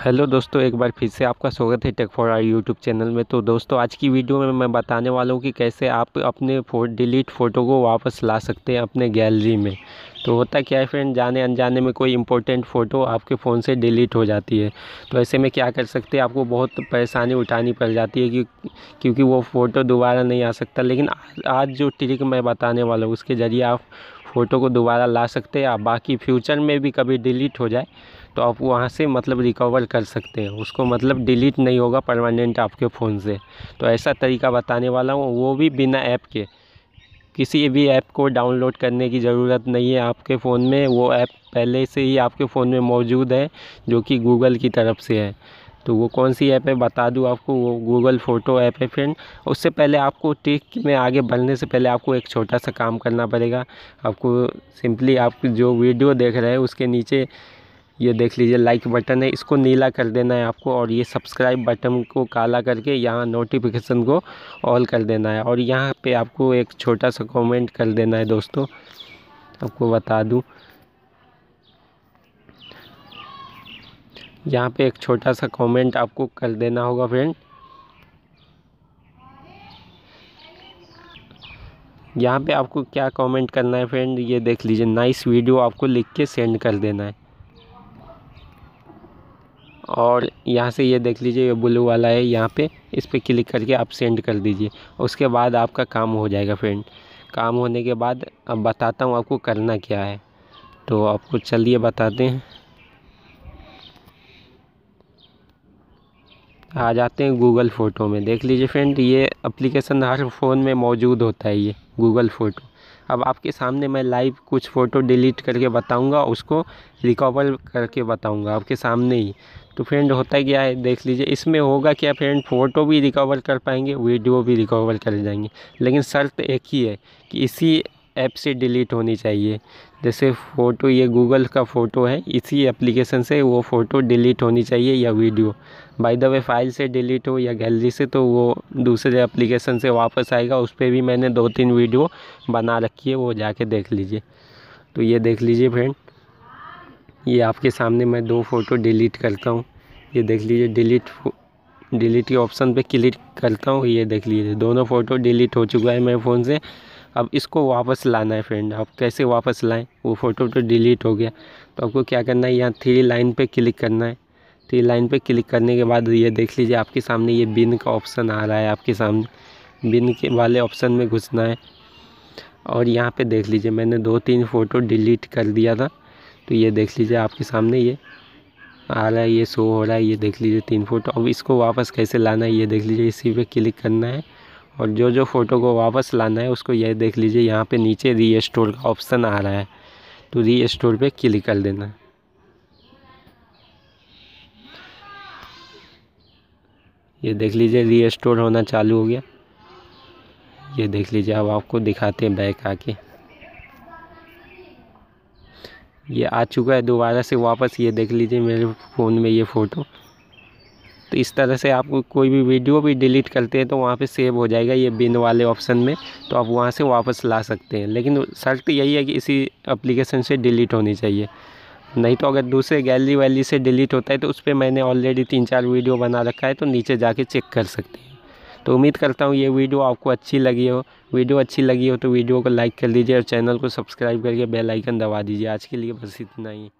Hello दोस्तों, एक बार फिर से आपका स्वागत है tech for R YouTube channel में। तो दोस्तों, आज की वीडियो में मैं बताने वाला हूँ कि कैसे आप अपने फो डिलीट फ़ोटो को वापस ला सकते हैं अपने गैलरी में। तो होता क्या है फ्रेंड जाने अनजाने में कोई इंपॉर्टेंट फ़ोटो आपके फ़ोन से डिलीट हो जाती है। तो ऐसे में क्या कर सकते हैं, आपको बहुत परेशानी उठानी पड़ जाती है क्योंकि वो फ़ोटो दोबारा नहीं आ सकता। लेकिन आज जो ट्रिक मैं बताने वाला हूँ, उसके ज़रिए आप फ़ोटो को दोबारा ला सकते हैं। बाकी फ्यूचर में भी कभी डिलीट हो जाए तो आप वहाँ से मतलब रिकवर कर सकते हैं। उसको मतलब डिलीट नहीं होगा परमानेंट आपके फ़ोन से। तो ऐसा तरीका बताने वाला हूँ, वो भी बिना ऐप के। किसी भी ऐप को डाउनलोड करने की ज़रूरत नहीं है आपके फ़ोन में। वो ऐप पहले से ही आपके फ़ोन में मौजूद है, जो कि गूगल की तरफ़ से है। तो वो कौन सी ऐप है, बता दूँ आपको? वो गूगल फ़ोटो ऐप है फ्रेंड उससे पहले आपको टिक में आगे बढ़ने से पहले आपको एक छोटा सा काम करना पड़ेगा। आपको सिंपली आप जो वीडियो देख रहे हैं, उसके नीचे ये देख लीजिए लाइक बटन है। इसको नीला कर देना है आपको और ये सब्सक्राइब बटन को काला करके यहाँ नोटिफिकेशन को ऑल कर देना है और यहाँ पे आपको एक छोटा सा कमेंट कर देना है दोस्तों। आपको बता दूँ। यहाँ पे एक छोटा सा कमेंट आपको कर देना होगा फ्रेंड यहाँ पे आपको क्या कमेंट करना है फ्रेंड ये देख लीजिए नाइस वीडियो आपको लिख के सेंड कर देना है। और यहाँ से ये देख लीजिए, ये ब्लू वाला है, यहाँ पे इस पर क्लिक करके आप सेंड कर दीजिए। उसके बाद आपका काम हो जाएगा फ्रेंड काम होने के बाद अब बताता हूँ आपको करना क्या है। तो आपको चलिए बताते हैं। आ जाते हैं गूगल फ़ोटो में। देख लीजिए फ्रेंड ये एप्लीकेशन हर फ़ोन में मौजूद होता है ये गूगल फ़ोटो अब आपके सामने मैं लाइव कुछ फ़ोटो डिलीट करके बताऊँगा, उसको रिकवर करके बताऊँगा आपके सामने ही। तो फ्रेंड होता क्या है, देख लीजिए, इसमें होगा क्या फ्रेंड फ़ोटो भी रिकवर कर पाएँगे वीडियो भी रिकवर कर जाएँगे। लेकिन शर्त एक ही है कि इसी ऐप से डिलीट होनी चाहिए। जैसे फ़ोटो, ये गूगल का फ़ोटो है, इसी एप्लीकेशन से वो फ़ोटो डिलीट होनी चाहिए या video. By the way, file से डिलीट हो या गैलरी से तो वो दूसरे एप्लीकेशन से वापस आएगा। उस पर भी मैंने दो तीन वीडियो बना रखी है, वो जाके देख लीजिए। तो ये देख लीजिए फ्रेंड, ये आपके सामने मैं दो फ़ोटो डिलीट करता हूँ। ये देख लीजिए, डिलीट डिलीट के ऑप्शन पे क्लिक करता हूँ। ये देख लीजिए, दोनों फ़ोटो डिलीट हो चुका है मेरे फ़ोन से। अब इसको वापस लाना है फ्रेंड आप कैसे वापस लाएँ? वो फ़ोटो तो डिलीट हो गया। तो आपको क्या करना है? यहाँ थ्री लाइन पे क्लिक करना है। थ्री लाइन पे क्लिक करने के बाद ये देख लीजिए, आपके सामने ये बिन का ऑप्शन आ रहा है। आपके सामने बिन के वाले ऑप्शन में घुसना है। और यहाँ पे देख लीजिए, मैंने दो तीन फ़ोटो डिलीट कर दिया था। तो ये देख लीजिए, आपके सामने ये आ रहा है, ये शो हो रहा है। ये देख लीजिए, तीन फ़ोटो अब इसको वापस कैसे लाना है? ये देख लीजिए, इसी पे क्लिक करना है। और जो जो फ़ोटो को वापस लाना है उसको यह देख लीजिए, यहाँ पे नीचे री स्टोर का ऑप्शन आ रहा है। तो री स्टोर पर क्लिक कर देना। है ये देख लीजिए री स्टोर होना चालू हो गया। ये देख लीजिए, अब आपको दिखाते हैं बैक आके। ये आ चुका है, दोबारा से वापस ये देख लीजिए मेरे फ़ोन में ये फ़ोटो तो इस तरह से आप कोई भी वीडियो भी डिलीट करते हैं तो वहाँ पे सेव हो जाएगा ये बिन वाले ऑप्शन में तो आप वहाँ से वापस ला सकते हैं। लेकिन शर्त यही है कि इसी एप्लीकेशन से डिलीट होनी चाहिए। नहीं तो अगर दूसरे गैलरी वैली से डिलीट होता है तो उस पर मैंने ऑलरेडी तीन चार वीडियो बना रखा है तो नीचे जाके चेक कर सकते हैं। तो उम्मीद करता हूँ ये वीडियो आपको अच्छी लगी हो। वीडियो अच्छी लगी हो तो वीडियो को लाइक कर दीजिए और चैनल को सब्सक्राइब करके बेल आइकन दबा दीजिए। आज के लिए बस इतना ही।